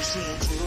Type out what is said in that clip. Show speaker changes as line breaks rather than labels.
proceeds.